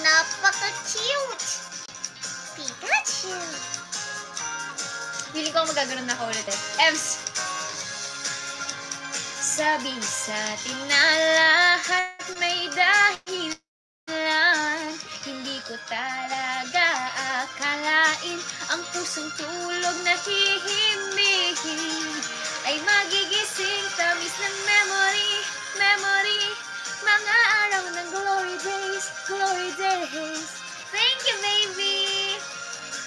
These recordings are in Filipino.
Napaka-cute! Pikachu! Feeling ko magaganon na ako ulit eh. Ems! Sabi sa atin na lahat may dahilan Hindi ko talaga akalain Ang pusong tulog na hihimihim Ay magigising tamis ng memory, memory Mga araw ng glory days, glory days Thank you, baby!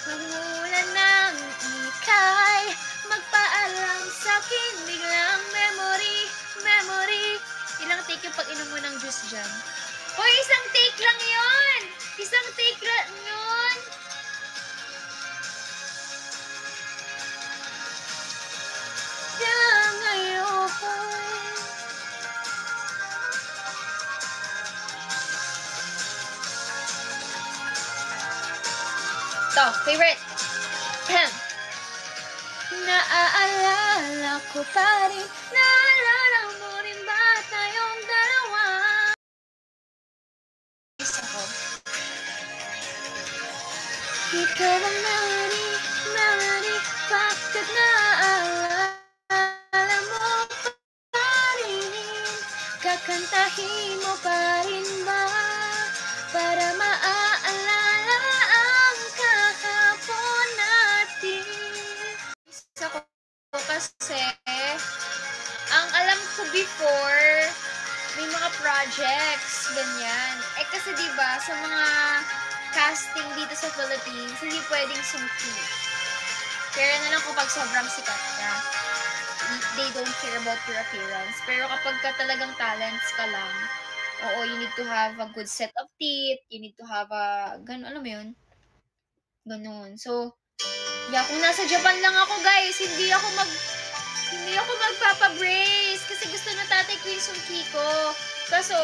Magmula ng ikay Magpaalam sa'kin biglang memory, memory Ilang take yung pag inom mo ng juice dyan? Hoy, isang take lang yon! Isang take lang yun! Favorite. Naalala ka talagang talents ka lang, oo, you need to have a good set of teeth, you need to have a, ganun, alam mo yun? Ganun. So, yeah, kung nasa Japan lang ako, guys, hindi ako mag, hindi ako magpapa-brace kasi gusto na tatay ko yung sungki ko. Kaso,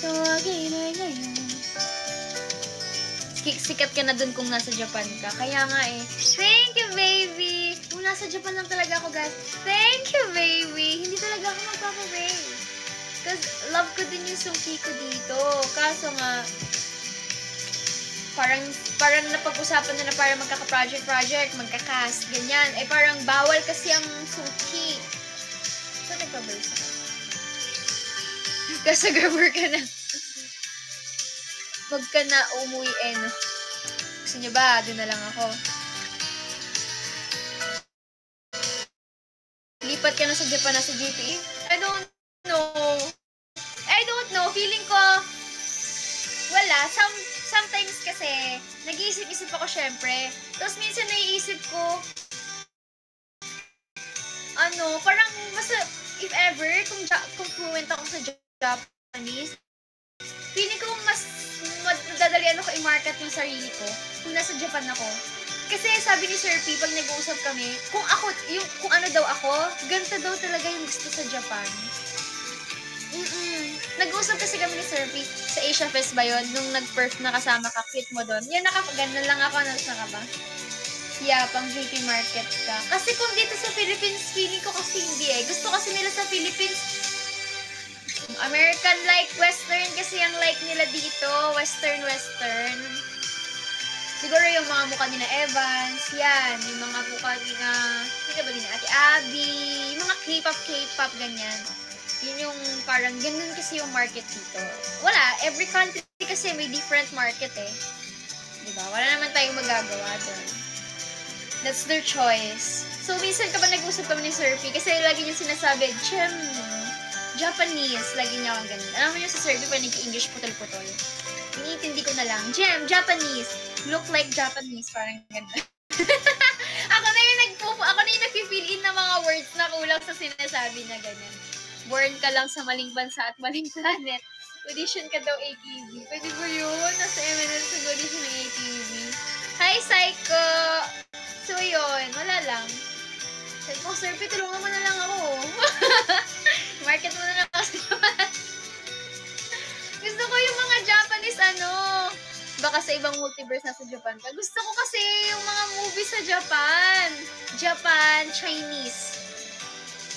tawagin ay ngayon Sik- Sikat ka na dun kung nasa Japan ka. Kaya nga eh. Thank you, baby! Kung nasa Japan lang talaga ako, guys. Thank you, baby! Hindi talaga ako magpapa-raise. Cause love ko din yung sungki ko dito. Kaso nga, parang parang napag-usapan na na parang magkaka-project-project, magka-cast, ganyan. Eh parang bawal kasi ang suki. So, nagpa-brace ako. Kasi grabber ka na. Huwag ka na umuwi eh, no? Gusto niyo ba? Doon na lang ako. Lipat ka na sa Japan na sa GPE? I don't know. I don't know. Feeling ko, wala. Some, sometimes kasi, nag-iisip-isip ako syempre. Tapos minsan naiisip ko, ano, parang mas, if ever, kung, kung fluent ako sa Japanese, feeling ko mas madadalian ako i-market yung sarili ko kung nasa Japan ako. Kasi sabi ni Sir P, pag nag-uusap kami, kung ako, yung, kung ano daw ako, ganito daw talaga yung gusto sa Japan. Mm-mm. Nag-uusap kasi kami ni Sir P sa Asia Fest ba yun? Nung nag-perf na kasama ka, quit mo doon. Yan, nakapaganda lang ako, nasa ka ba? Yeah, pang beauty market ka. Kasi kung dito sa Philippines, feeling ko kasi hindi eh. Gusto kasi nila sa Philippines, American like Western kasi ang like nila dito. Western, Western. Siguro yung mga mukha ni na Evans, yan. Yung mga mukha ni na, sino ba din Ate Abby, yung mga K-pop, K-pop, ganyan. Yun yung parang, ganun kasi yung market dito. Wala, every country kasi may different market eh. Diba? Wala naman tayong magagawa doon. That's their choice. So, minsan kapag nag-usap kami ni P, kasi lagi niya sinasabi, Gem, Japanese, lagi niya akong ganun. Alam mo yung sa Sir P, pa nag-English putol-putol. Iniintindi ko na lang, Gem, Japanese, look like Japanese, parang ganun. ako na yung nagpo ako na yung nag-fill in ng mga words na kulang sa sinasabi na ganyan. Born ka lang sa maling bansa at maling planet. Audition ka daw ATV. Pwede ba yun? Nasa MNL sa audition ng ATV. Hi, Psycho! So, yun. Wala lang. Sabi ko, Sir, P, tulungan mo na lang ako. Market mo na sa Gusto ko yung mga Japanese, ano, baka sa ibang multiverse subscribers nasa Japan. Gusto ko kasi yung mga movies sa Japan. Japan, Chinese.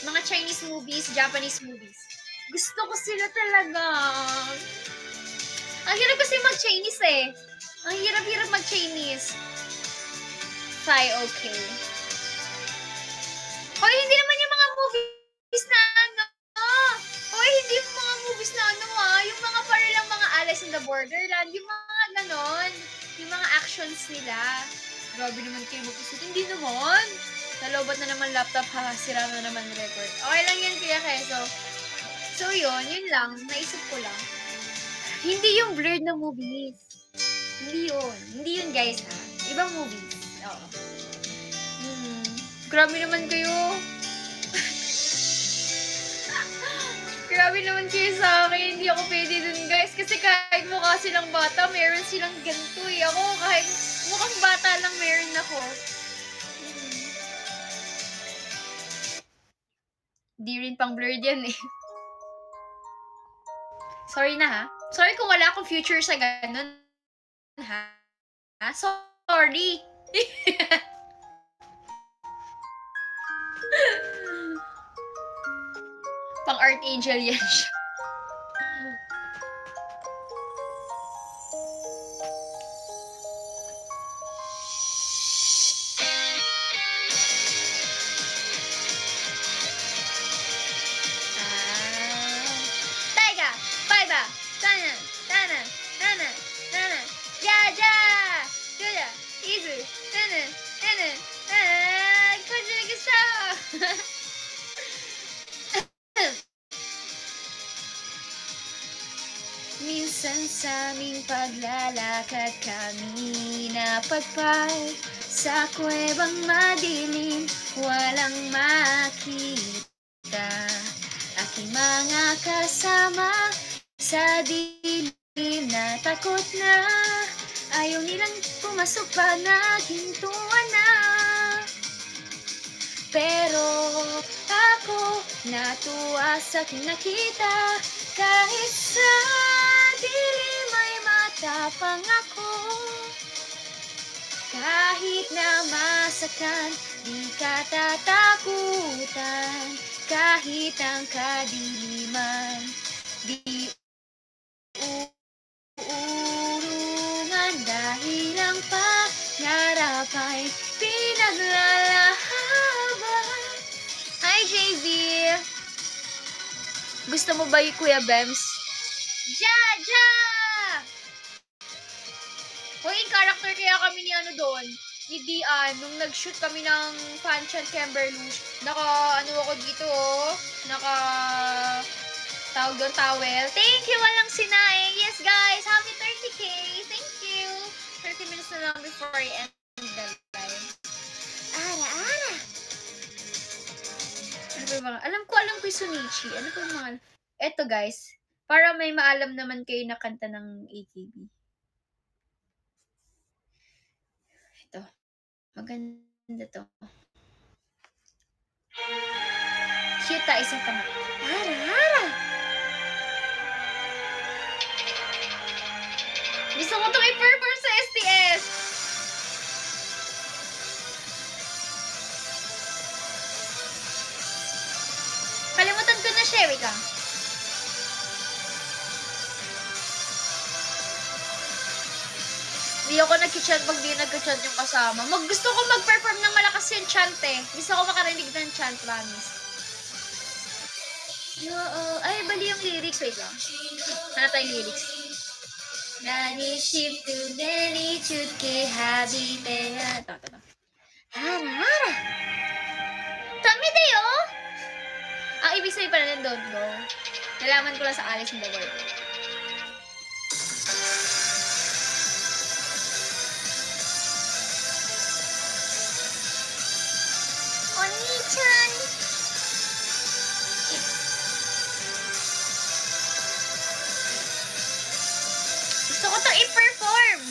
Mga Chinese movies, Japanese movies. Gusto ko sila talaga. Ang hirap kasi mag-Chinese eh. Ang hirap-hirap mag-Chinese. Thai, okay. Hoy, hindi naman yung mga movies na Alice in the Borderland. Yung mga ganon. Yung mga actions nila. Grabe naman kayo mag-isip. Hindi naman. Nalobat na naman laptop ha. Sira na naman record. Okay lang yan, Kuya Keso. So, yun. Yun lang. Naisip ko lang. Hindi yung blurred na movies. Hindi yun. Hindi yun, guys, ha. Ibang movies. Oo. Hmm. Grabe naman kayo. Grabe naman kayo sa akin. Hindi ako pwede dun, guys. Kasi kahit mukha silang bata, meron silang ganito eh. Ako, kahit mukhang bata lang meron ako. Hmm. Di rin pang blurred yan eh. Sorry na ha. Sorry kung wala akong future sa ganun. Ha? Sorry. Pang Archangel yan siya. Minsan sa aming paglalakad kami napagpal Sa kuwebang madilim, walang makita. Aking mga kasama sa dilim na takot na Ayaw nilang pumasok pa naghintuan na. Pero ako natuwa sa aking nakita Kahit sa dilim ay matapang ako Kahit na masakan, di ka tatakutan Kahit ang kadiliman, di uurungan Dahil ang pangarap ay pinaglalahaban Hi, JZ! Gusto mo ba Kuya Bems? Jaja! Hoy, in character kaya kami ni ano doon, ni Dian, nung nag-shoot kami ng Fanchan Camberlush. Naka, ano ako dito, oh. Naka, tawag doon, towel. Thank you, walang sinaing. Yes, guys, happy 30k. Thank you. 30 minutes na lang before I end the live. Ara, ara. Ano ba yung mga, alam ko, alam ko yung Sunichi. Ano ba yung mga, eto guys, para may maalam naman kayo na kanta ng AKB. Ito. Maganda to. Cute ta, isa pa nga. Hara, hara! Gusto mo itong i-perform sa STS! Kalimutan ko na siya, wait lang. Hindi ako nag-chant pag di nag-chant yung kasama. Mag gusto ko mag-perform ng malakas yung chant eh. Gusto ko makarinig ng chant, promise. Yo, oh, ay, bali yung lyrics. Wait lang. Hanap tayo yung lyrics. Nani ship to Nani chutke habite. Ito, ito, ito. Hara, hara. Tami dayo. Ang ibig sabihin pala ng don't go. Nalaman ko lang sa Alice in the World. Oni-chan! Gusto ko to i-perform!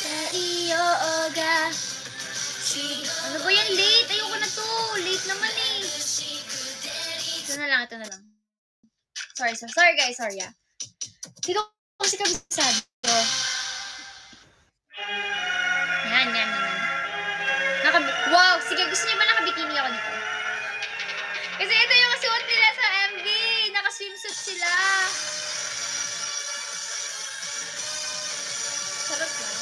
Sa iyo, Oga. Ano ba yan? Late! Ayoko na to! Late naman eh! Ito na lang, ito na lang. Sorry, sorry, sorry guys, sorry ah. Hindi ko kasi kabisado. Naka-swimsuit sila. Sarap lang.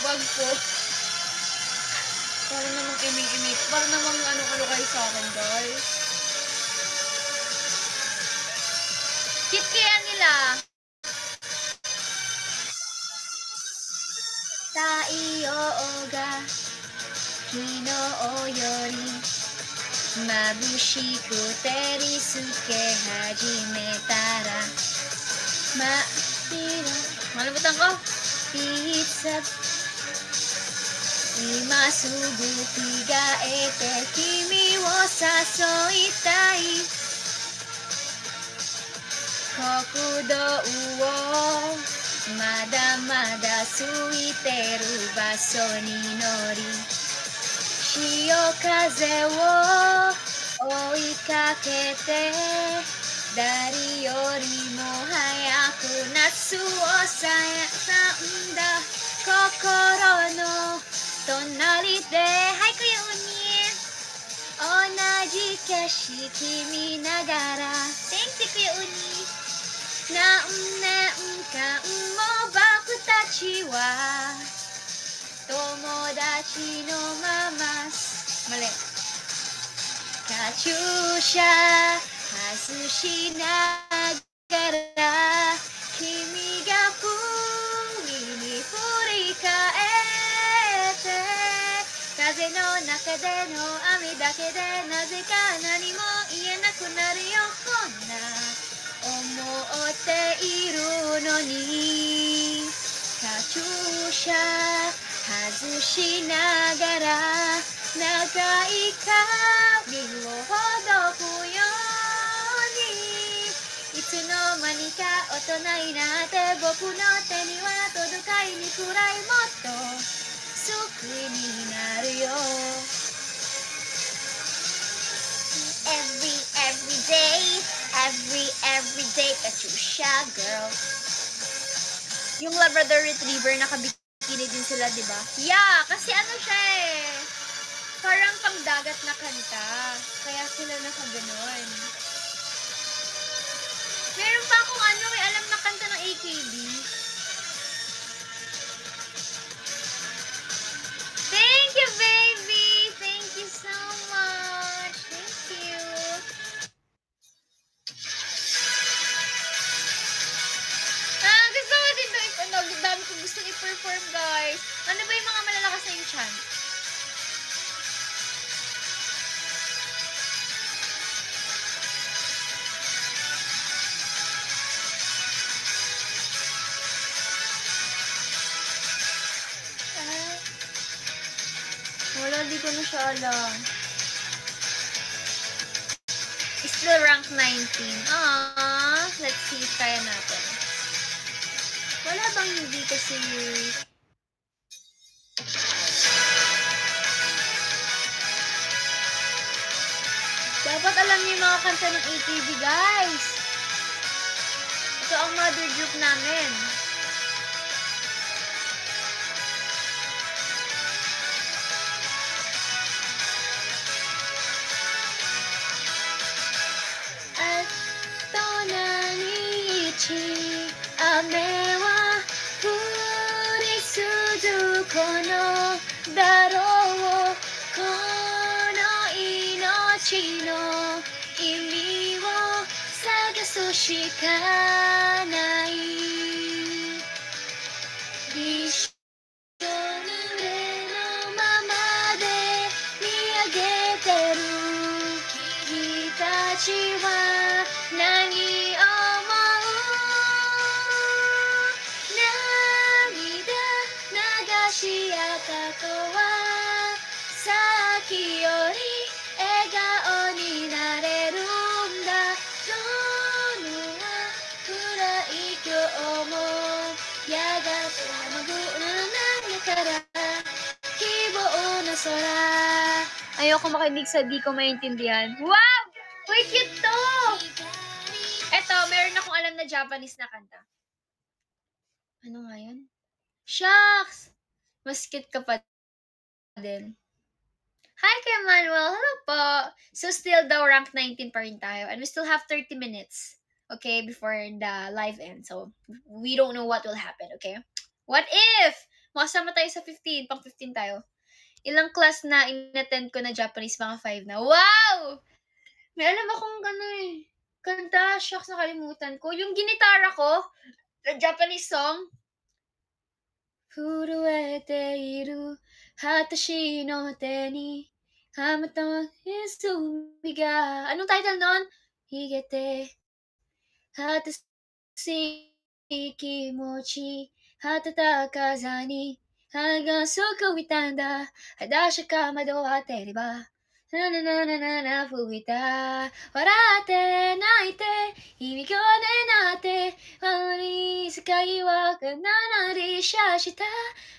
Wag po. Para namang iming-imik. Para namang ano-ano kayo sa akin, guys. Cute kaya nila. Taiyo oga Hino o yori 眩しく照りつけ始めたら。真っ白丸ボタンか必殺今すぐ着替えて君を誘いたい。国道をまだまだ空いてる場所に乗り。潮風を追いかけて誰よりも早く夏をさえんだ心の隣で。はいくように。同じ景色見ながら Thank you くように。何年間も僕たちは友達のまま。まれ。カチューシャ外しながら君が海に振り返って風の中での雨だけでなぜか何も言えなくなるよこんな。思っているのに。カチューシャ外しながら長い髪をほどくようにいつの間にか大人になって僕の手には届かいにくらいもっと好きになるよ Every, every day Every, every day Katusha, girl Yung Labrador Retriever nakabit nakabikini din sila, di ba? Yeah, kasi ano siya eh parang pangdagat na kanta. Kaya sila nakaganon. Meron pa akong ano, may alam na kanta ng AKB. AKB, guys. Ito ang mother group namin. 君たちは何を思う涙流し合ったとはさっきより笑顔になれるんだどうは暗い今日もやがて山ぐるから希望の空 Ayoko makinig sa di ko maintindihan. Wow! Uy, cute to! Eto, meron akong alam na Japanese na kanta. Ano nga yun? Shucks! Mas cute ka pa din. Hi, kay Manuel. Hello po. So, still daw rank 19 pa rin tayo. And we still have 30 minutes. Okay, before the live ends. So, we don't know what will happen, okay? What if? Makasama tayo sa 15. Pang 15 tayo. Ilang class na in-attend ko na Japanese, mga 5 na. Wow! May alam akong gano'n eh. Kanta, shucks, nakalimutan ko. Yung ginitara ko, the Japanese song. Furuete iru hatashi no te ni hamata isumi ga. Anong title nun? Higete hatashi kimochi hatatakaza ni haga suku itanda hadasha ka mado ateri ba. Na na na na na na fuita Warate naite Himiko de nate Mawari sakai wa kananari shashita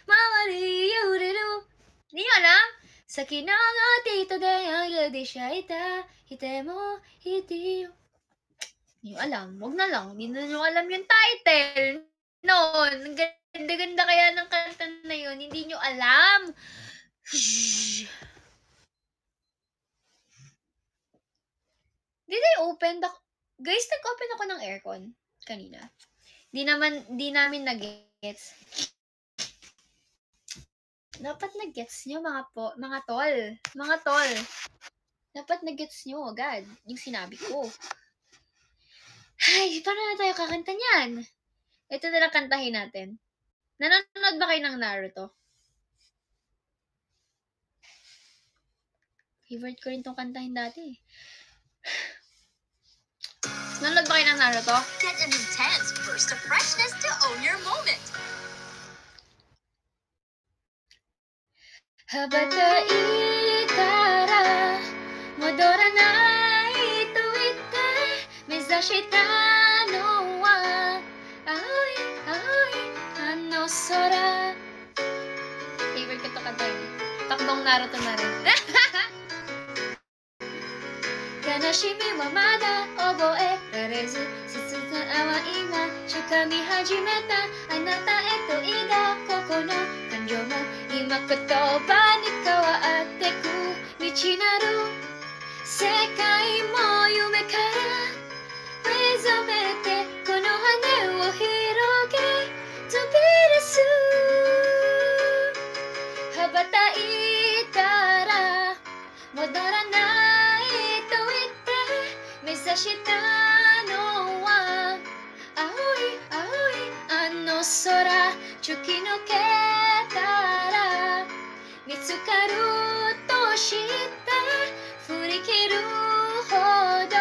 Mawari yureru Hindi nyo alam? Saki na nga tito de agadi siya ita Hite mo hiti Hindi nyo alam. Huwag na lang. Hindi na nyo alam yung title. Noon. Ang ganda-ganda kaya ng kanta na yun. Hindi nyo alam. Did I open the... Guys, nag-open ako ng aircon kanina. Di naman, di namin nag-gets. Dapat nag-gets nyo, mga po, mga tol. Mga tol. Dapat nag-gets nyo agad yung sinabi ko. Ay, paano na tayo kakanta niyan? Ito na lang kantahin natin. Nanonood ba kayo ng Naruto? Favorite ko rin tong kantahin dati. Nanood ba kayo ng Naruto? Get an intense burst of freshness to own your moment. Habata'i kara Modora na ituite Mezashita no wa Aoi, aoi, ano sora Favorite ko to kanta yun. Naruto na rin. 悲しみはまだ覚えられず切なは今掴み始めた。あなたへと抱ここの感情も今言葉に変わってく。未知なる世界も夢から目覚めてこの羽を広げ。飛び出すしたのは青い青いあの空突き抜けたら見つかると知って振り切るほど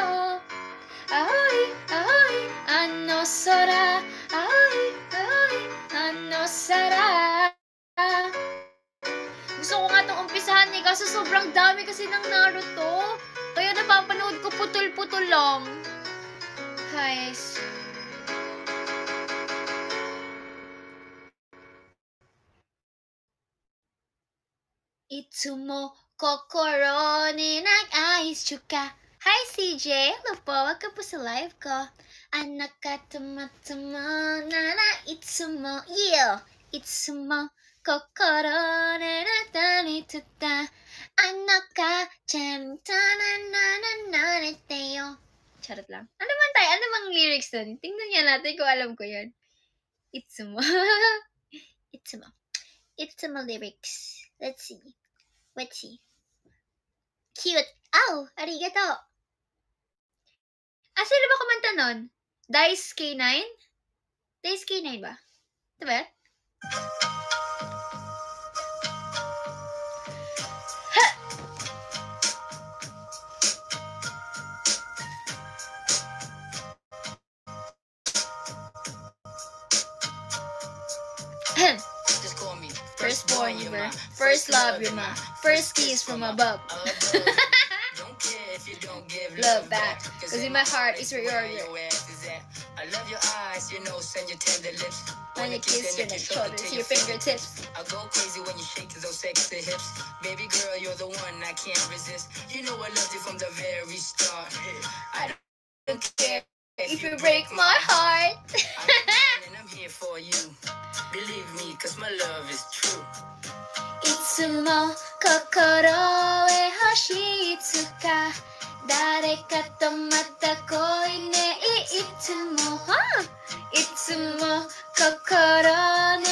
青い青いあの空青い青いあの空 eh, kaso sobrang dami kasi ng Naruto. Kaya napapanood ko putol-putol lang. Guys. Itsumo kokoro ni nag-ayos chuka. Hi CJ! Hello po! Welcome po sa live ko. Anakatamatama na na itsumo. Yeah! Itsumo kokoro ni natanitata. Anaka-chanta na na na na niteyo. Charot lang. Ano man tayo? Ano bang lyrics dun? Tingnan niya natin kung alam ko yun. Itsumo. Itsumo. Itsumo lyrics. Let's see. Let's see. Cute. Oh, arigato. Ah, sino ba kumanta nun? Dice K9? Dice K9 ba? Ito ba? First love, you're my first kiss from above. don't care if you don't give Love back, 'cause in my heart is where you're- your at. I love your eyes, your nose, and your tender lips. When you kiss your neck, shoulder to your fingertips. I go crazy when you shake those sexy hips. Baby girl, you're the one I can't resist. You know I loved you from the very start. I don't care If you break my heart. I'm the man and I'm here for you. Believe me, cause my love is true. いつも心へ星いつか誰かとまた恋ねいつも。いつも心ね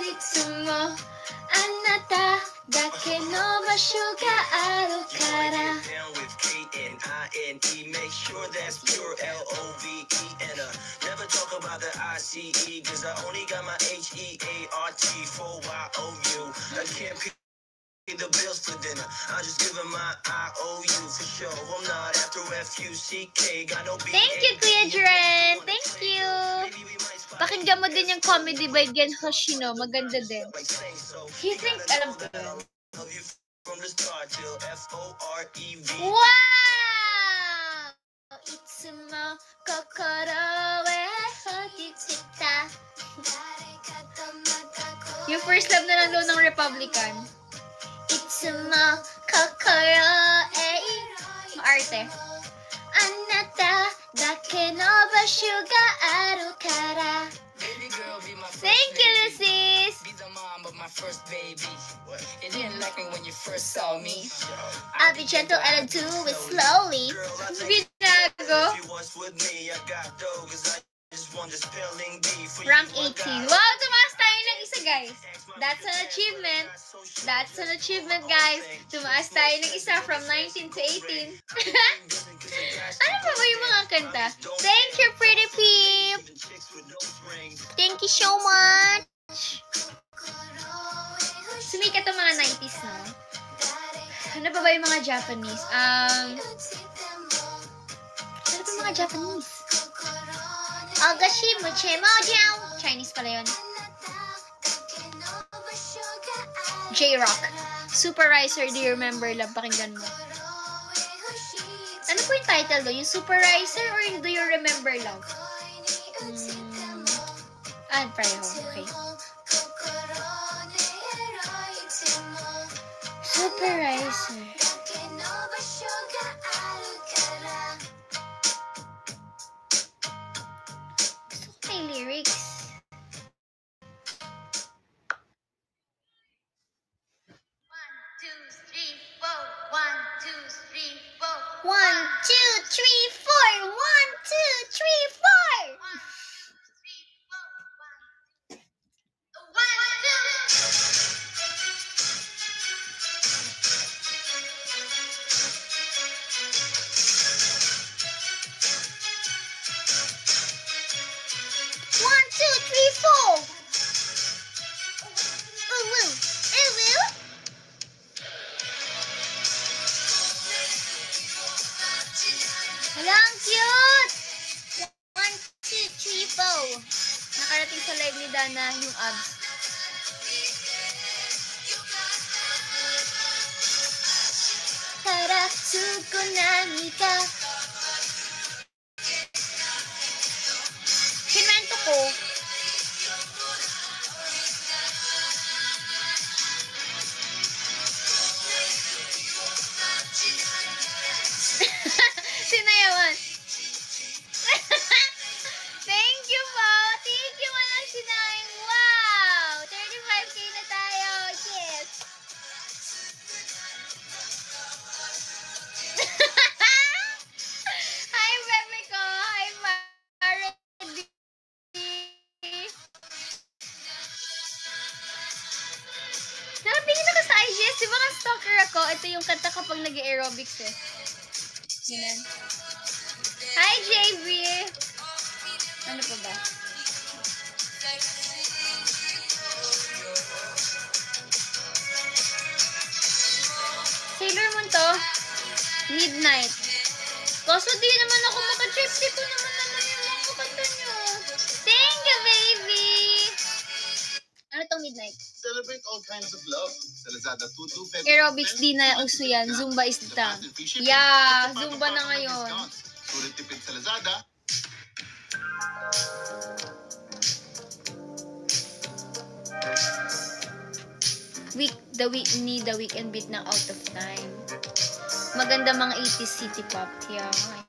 いつも。あなただけの場所があるから Down with K N I N E. Make sure that's pure L O V E. And uh, never talk about the I C E. Cause I only got my H E A R T for Y O U. I can't pay the bills for dinner. I just give 'em my I O U for sure. I'm not after F U C K. Got no B. Thank you, Kuya Jren. Thank you. Pakinggan mo din yung comedy by Gen Hoshino. Maganda din. He thinks, alam ko yun. Wow! Itsumo kokoro wa hojitsita. Yung first love na lang daw ng Republican. Itsumo kokoro e. Maarte. Anata だけの場所があるから Baby girl, be my first Thank you, baby. Lucis! Be the mom of my first baby. You didn't like me when you first saw me. I'll be gentle and I'll do it slowly. Binago. If you was with me, I got dough, 'cause I Rank you. I 18. got- Wow, tumaas tayo ng isa, guys. That's an achievement. That's an achievement, guys. Tumaas tayo ng isa from 19 to 18. ano pa ba yung mga kanta? Thank you, pretty peep. Thank you so much. Sumikat ang mga 90s, no? Ano pa ba yung mga Japanese? Um, ano pa yung mga Japanese? Agashimu Chemojao. Chinese pala yun. J-Rock. Superizer, do you remember? Love, pakinggan mo. Ano po yung title doon? Yung Superizer or yung Do You Remember Love? Hmm. Ah, pareho. Okay. Superizer. Gusto uso yan. Zumba is the tongue. Yeah, Zumba na ngayon. Sulit tipid sa Lazada. Week, the week ni The Weekend Beat ng Out of Time. Maganda mga 80s city pop. Yeah.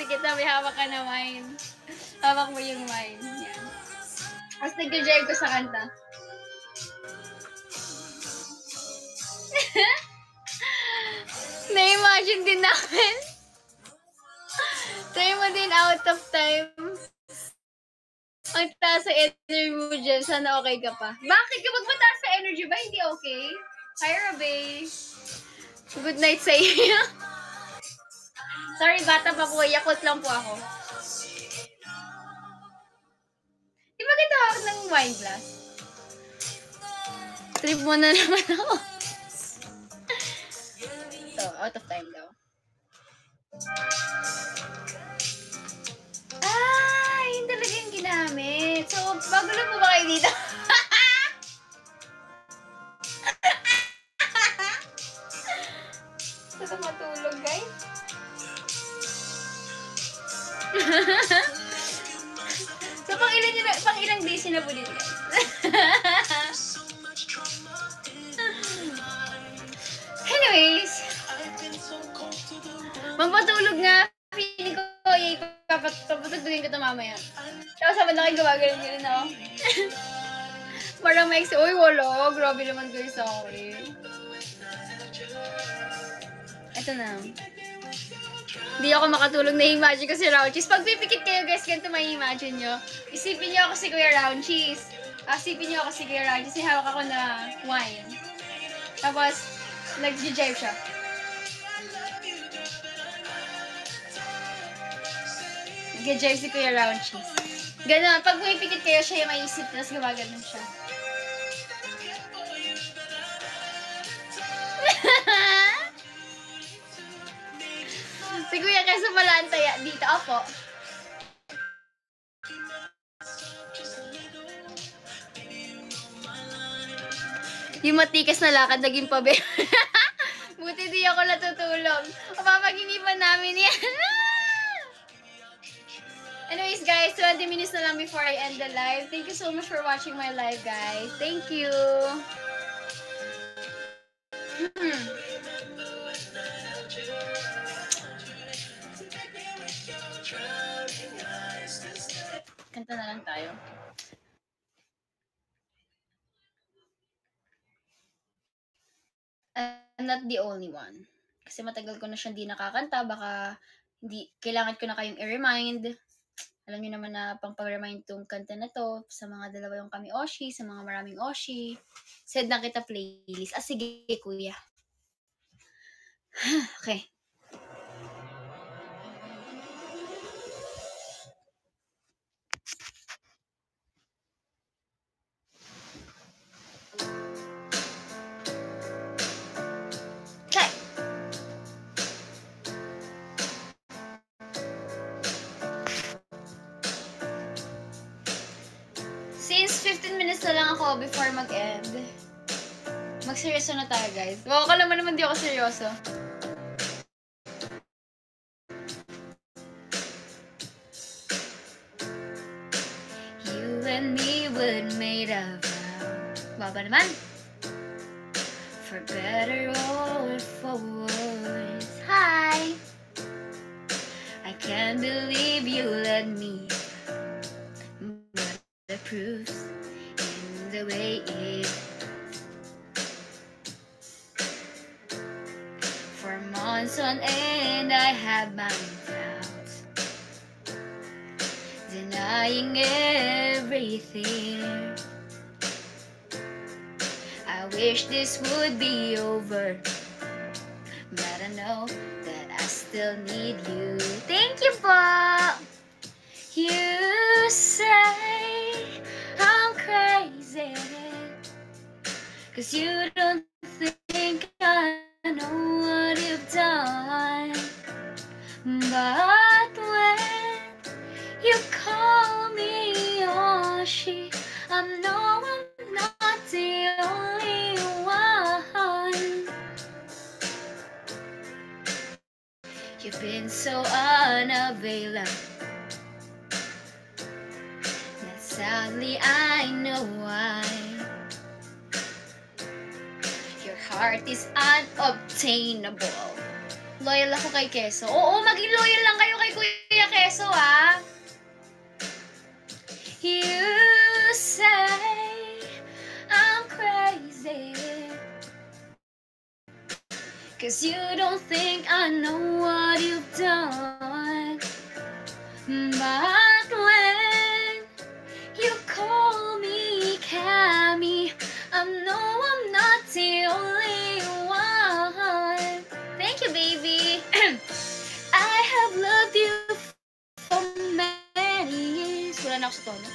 Kasi kita may hawak ka na wine. Hawak mo yung wine. Yan. Tapos nag-jive ko sa kanta. Na-imagine din namin. Try mo din out of time. Ang taas sa energy mo dyan. Sana okay ka pa. Bakit? Kapag mataas sa energy ba, hindi okay? Hi, Rabe. Good night sa iyo. Sorry, bata pa po. Yakult lang po ako. Di ba kita hawak ng wine glass? Trip mo na naman ako. Ito, out of time daw. Ah, yun talaga yung ginamit. So, lang po ba kayo dito? Gusto matulog, guys? so, pang ilan, yun, pang ilang days yun na po dito, guys? Anyways, magpatulog nga. Feeling ko, yay, papatugtugin ko ito mamaya. Tapos sabad na kayo gumagano'n yun, no? Parang may ex, uy, wala. Grabe naman kayo sa akin. Ito na. Hindi ako makatulog na imagine ko si Round Cheese. Pag pipikit kayo, guys, ganito may imagine nyo. Isipin nyo ako si Kuya Round Cheese. Ah, isipin nyo ako si Kuya Round Cheese. Hawak ako na wine. Tapos, nag-jive siya. Nag-jive si Kuya Round Cheese. Ganon. Pag pumipikit kayo, siya yung maisip. Tapos gumaganon siya. Si Kuya kasi pala ang taya dito. Opo. Yung matikas na lakad, naging pabe. Buti di ako natutulog. Papapaginipan namin yan. Anyways, guys, 20 minutes na lang before I end the live. Thank you so much for watching my live, guys. Thank you. Hmm. Kanta na lang tayo. I'm not the only one. Kasi matagal ko na siyang di nakakanta. Baka hindi, kailangan ko na kayong i-remind. Alam niyo naman na pang pag-remind tong kanta na to sa mga dalawa yung kami Oshi, sa mga maraming Oshi. Said na kita playlist. Ah, sige, kuya. Okay. Na lang ako before mag-end, magseryoso na tayo, guys. Wow, naman di ako seryoso. You and me were made of love. Baba naman. For better or for worse. Hi. I can't believe you let me. But I proofs For months on end, I have my doubts, denying everything. I wish this would be over, but I know that I still need you. Thank you, po. You say I'm crazy, cause you don't think I know what you've done. But when you call me oh, Oshi, I know I'm not the only one. You've been so unavailable. That sadly I know why. Heart is unobtainable. Loyal ako kay Keso. Oo, maging loyal lang kayo kay Kuya Keso, ah. You say I'm crazy. Cause you don't think I know what you've done. Sa tono.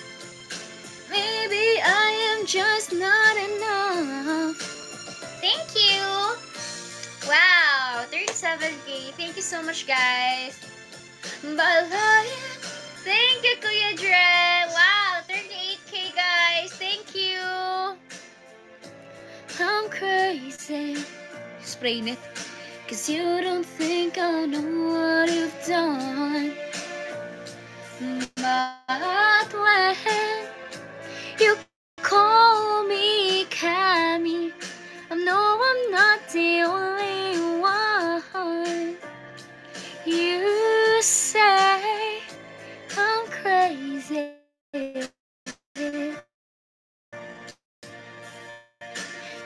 Maybe I am just not enough. Thank you. Wow, 37k. Thank you so much, guys. Balayan. Thank you, Kuya Dre. Wow, 38k, guys. Thank you. I'm crazy. Net. Cause you don't think I know what you've done. But when you call me Cammy, I know I'm not the only one. You say I'm crazy.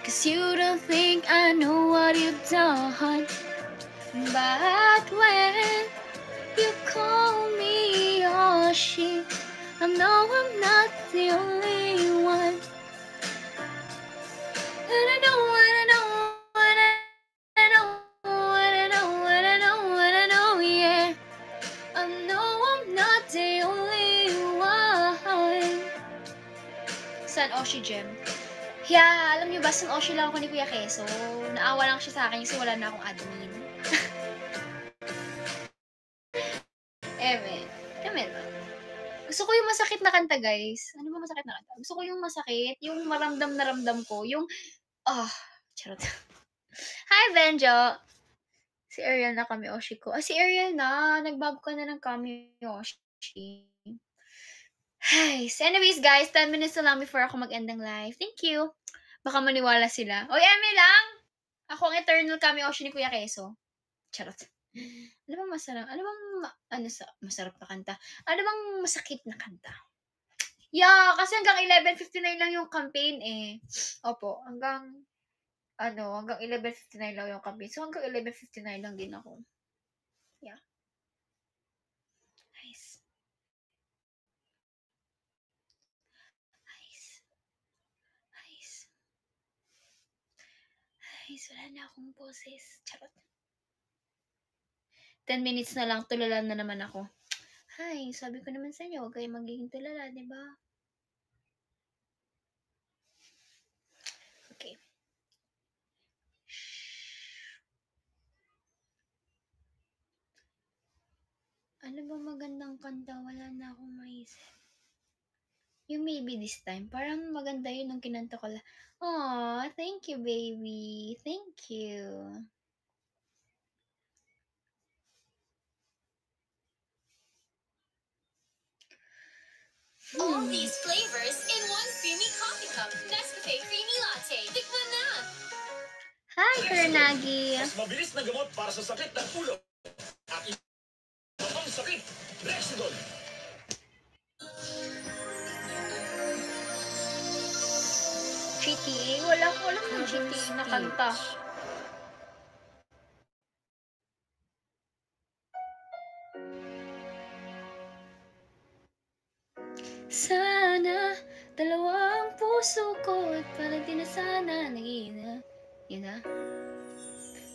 Cause you don't think I know what you've done. But when Yoshi, I know I'm not the only one. And I know, and I know, I know, I know, I know, I know, yeah. I know I'm not the only one. San Oshi Gem? Yeah, alam niyo ba, San Oshi lang ako ni Kuya Keso. Naawa lang siya sa akin kasi wala na akong admin. Na kanta, guys. Ano ba masakit na kanta? Gusto ko yung masakit, yung maramdam na ramdam ko, yung, ah, charot. Hi, Benjo! Si Ariel na kami, Oshi ko. Ah, si Ariel na. Nagbago ka na ng kami, Oshi. Hi. So anyways, guys, 10 minutes na lang before ako mag-end ng live. Thank you. Baka maniwala sila. Oy, Eme lang! Ako ang eternal kami, Oshi ni Kuya Keso. Charot. Ano bang masarap? Ano bang, ma- ano sa, masarap na kanta? Ano bang masakit na kanta? Yeah, kasi hanggang 11.59 lang yung campaign eh. Opo, hanggang, ano, hanggang 11.59 lang yung campaign. So, hanggang 11.59 lang din ako. Yeah. Nice. Nice. Nice. Nice. Wala na akong boses. Charot. 10 minutes na lang, tulala na naman ako. Hi, sabi ko naman sa inyo, huwag kayong magiging tulala, di ba? Okay. Ano ba magandang kanta? Wala na akong maisip. Yung maybe this time. Parang maganda yun nung kinanta ko la. Aw, thank you, baby. Thank you. All these flavors in one creamy coffee cup. Nescafe Creamy Latte. Tikman na! Hi, Kernagi. Mas mabilis na gamot para sa sakit ng ulo. At pang sakit. Rexidol. GTA? Wala ko alam ng GTA na kanta. Dalawa ang puso ko at parang di na sana naging na. Yun na.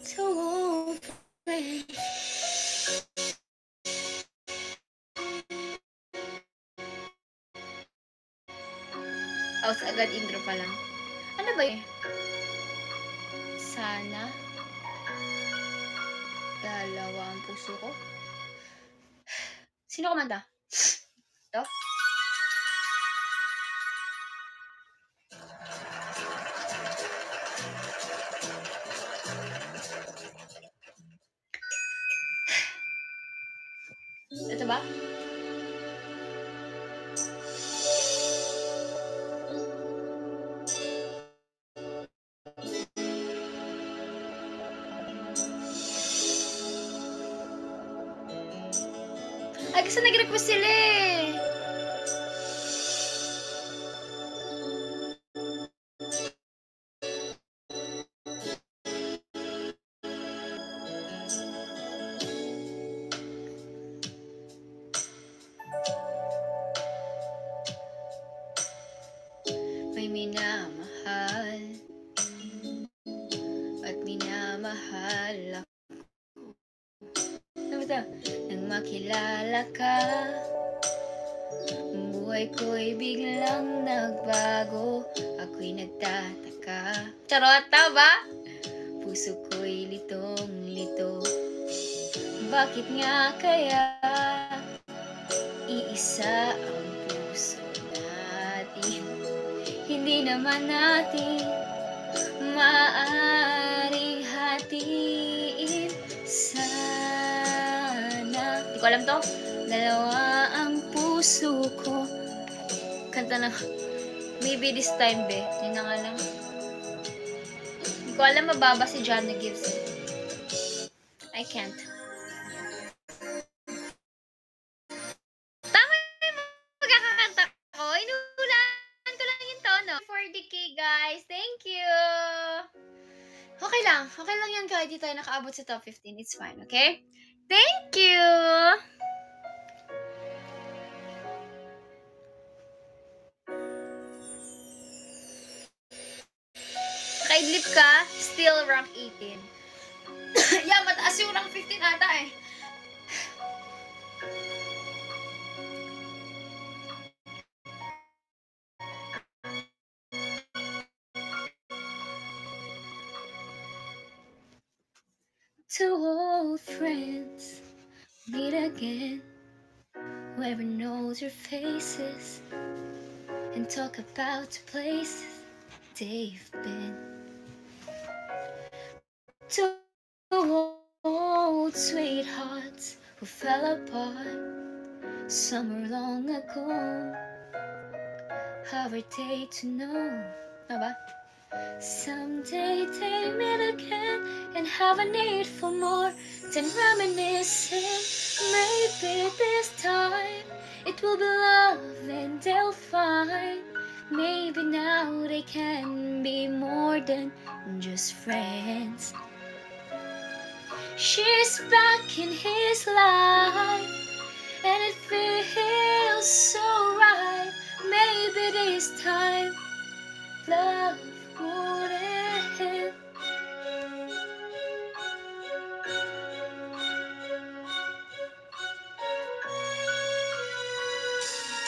So, friends. Out agad intro pa lang. Ano ba yun? Sana dalawa ang puso ko. Sino kumanta? Ito puso ko. Kanta na. Maybe this time, be. Yun na nga lang. Hindi ko alam mababa si John na gives it. I can't. Tama yung magkakakanta ko. Inuulan ko lang yung tono. 40k, guys. Thank you. Okay lang. Okay lang yan kahit di tayo nakaabot sa top 15. It's fine, okay? Thank you! Nakaidlip ka, still rank 18. yeah, mataas yung rank 15 ata eh. Two old friends meet again. Whoever knows your faces and talk about the places they've been. Two old sweethearts who fell apart summer long ago. Are they to know? Aba? Someday they meet again and have a need for more than reminiscing. Maybe this time it will be love and they'll find. Maybe now they can be more than just friends. She's back in his life and it feels so right. Maybe this time love would end.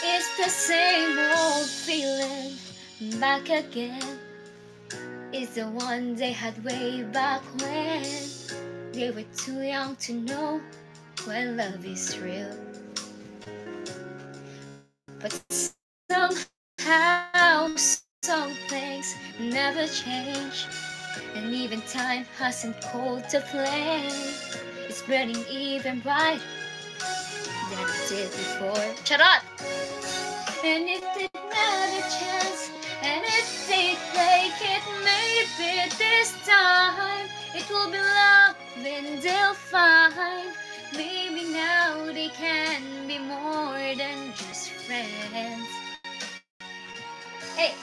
It's the same old feeling back again. It's the one they had way back when they were too young to know when love is real. But somehow some things never change, and even time hasn't cooled the flame. It's burning even bright than it did before. Shut up! And if they had a chance, and if they take it, maybe this time it will be love and they'll find. Maybe now they can be more than just friends. Hey,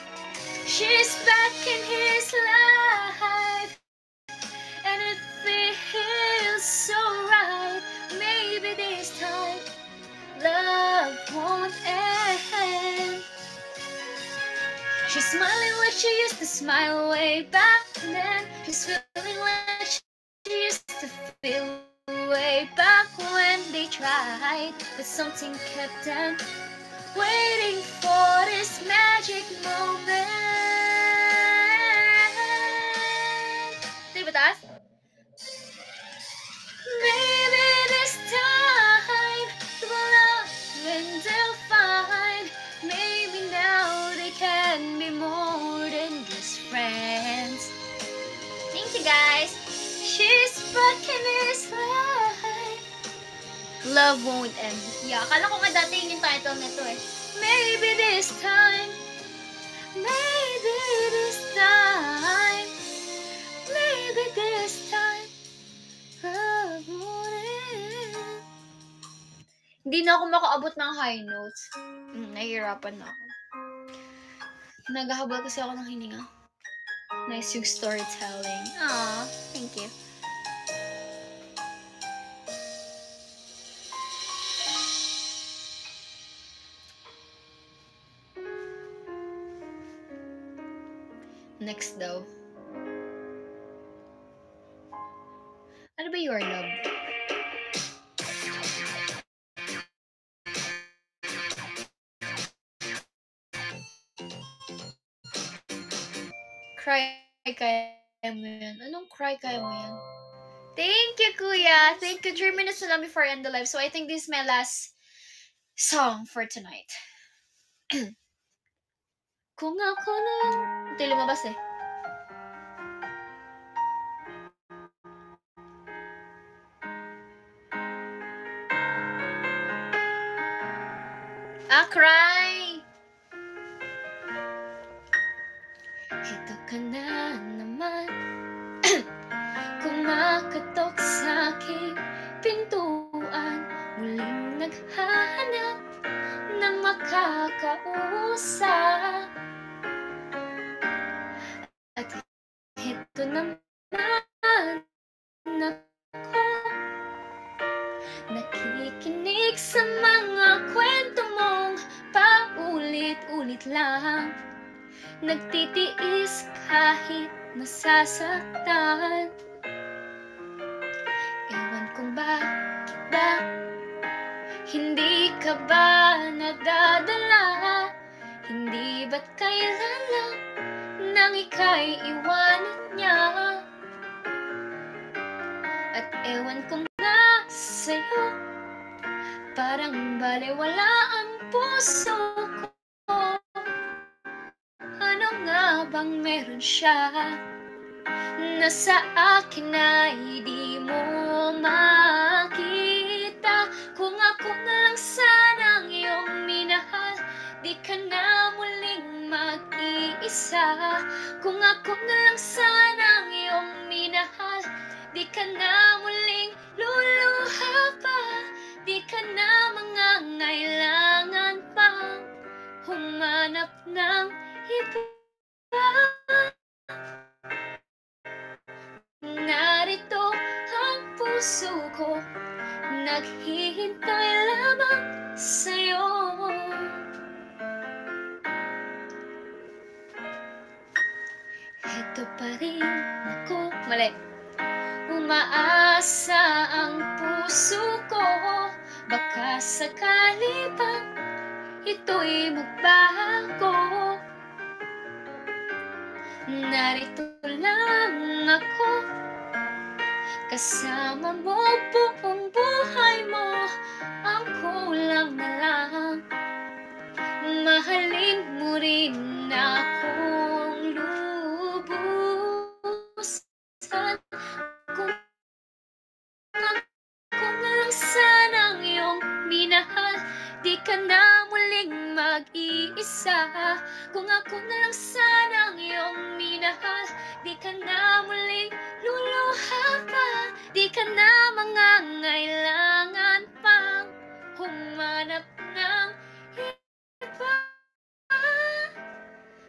She's back in his life, and it feels so right. Maybe this time love won't end. She's smiling like she used to smile way back then. She's feeling feel way back when they tried, but something kept them waiting for this magic moment. Di ba taas? Love won't end. Yeah, akala ko nga dati yun yung title nito eh. Maybe this time. Maybe this time. Maybe this time. Love won't end. Hindi na ako makaabot ng high notes. Mm, nahihirapan na ako. Naghahabol kasi ako ng hininga. Nice yung storytelling. Aw, thank you. Next daw. Ano ba your love? Cry kaya mo yan. Anong cry kaya mo yan? Thank you, Kuya. Thank you. Three minutes na lang before I end the live. So I think this is my last song for tonight. Kung ako na... Yung lumabas eh. Ah, cry! Ito ka na naman Kumakatok sa aking pintuan Muling naghahanap ng makakausap nasasaktan. Ewan kung bakit ba Hindi ka ba nadadala? Hindi ba't kailan lang Nang ika'y iwanan niya? At ewan ko nga sa'yo Parang baliwala ang puso ko. Ano nga bang meron siya na sa akin ay di mo makita. Kung ako na lang sanang iyong minahal Di ka na muling mag-iisa. Kung ako na lang sanang iyong minahal Di ka na muling luluha pa. Di ka na mangangailangan pang humanap ng iba puso ko Naghihintay lamang sa'yo. Ito pa rin ako. Mali. Umaasa ang puso ko. Baka sakali pang ito'y magbago. Narito lang ako Kasama mo buong buhay mo Ang kulang na lang. Mahalin mo rin akong lubusan. Kung ako na lang sanang iyong minahal Di ka na muling mag-iisa. Kung ako na lang sanang iyong minahal Di ka na muling luluha pa. Di ka na mangangailangan pang Humanap ng iba.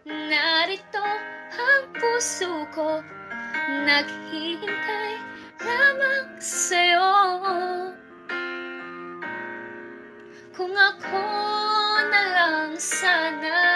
Narito puso ko. Naghihintay lamang sa'yo. Kung ako na lang sana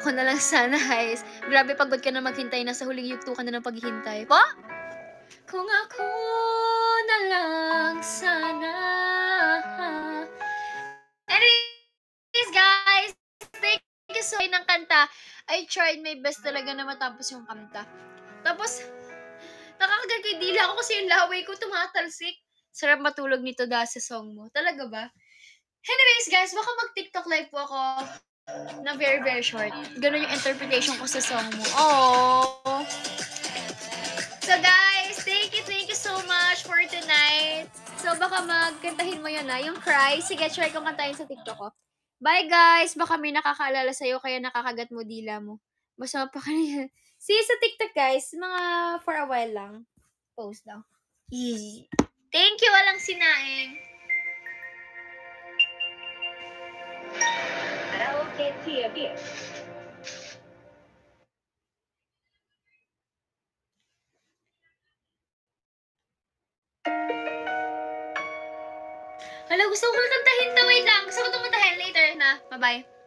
ako na lang sana, guys. Grabe, pagod ka na maghintay. Nasa huling yugto ka na ng paghihintay. Po? Kung ako na lang sana. Anyways, guys. Thank you so much ng kanta. I tried my best talaga na matapos yung kanta. Tapos, nakakagal ko yung dila ko kasi yung laway ko tumatalsik. Sarap matulog nito dahil sa song mo. Talaga ba? Anyways, guys, baka mag-TikTok live po ako na very, very short. Ganun yung interpretation ko sa song mo. Oh. So, guys, thank you, thank you so much for tonight. So, baka magkantahin mo yun na. Yung cry, sige, try kong kantahin sa TikTok ko. Bye, guys. Baka may nakakaalala sa'yo, kaya nakakagat mo dila mo. Basta mapakali. See you sa TikTok, guys. Mga for a while lang. Post lang. Easy. Thank you, walang sinaing. Hala, gusto ko kantahin to. Wait lang. Gusto ko tumuntahin later na. Bye-bye.